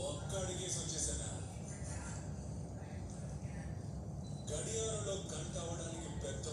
ఒక్క అడిగేసి వచ్చేసాను గడియారంలో గంట అవ్వడానికి పెద్ద